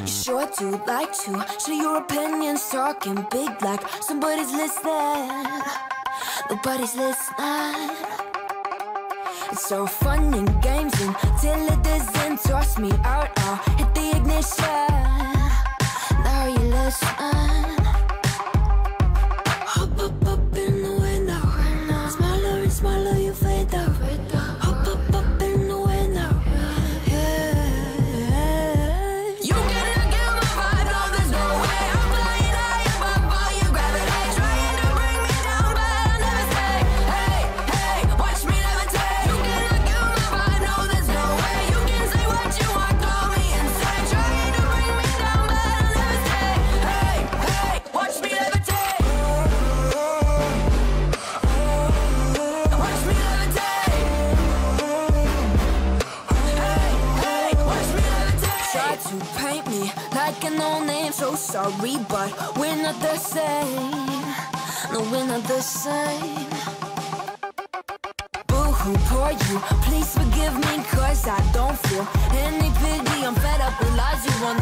You sure do like to share your opinions, talking big like somebody's listening. Nobody's listening. It's so fun and games until it doesn't toss me out. I'll hit the ignition. taking no names, so sorry, but we're not the same. No, we're not the same. Boo hoo, poor you. Please forgive me, cause I don't feel any pity. I'm fed up with lies you want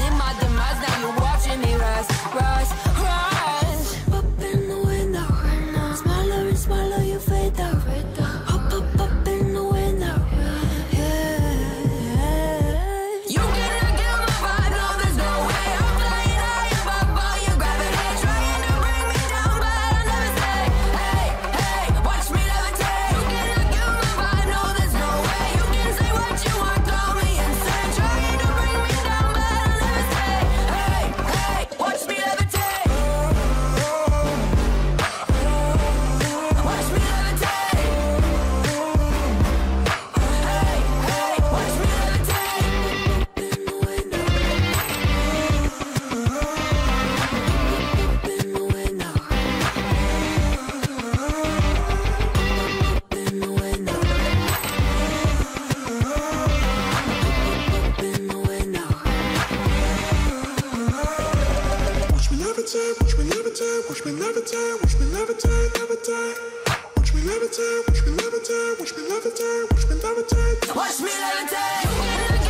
watch me levitate, watch me levitate, levitate. Watch me levitate, watch me levitate, watch me levitate, watch me levitate. Watch me levitate.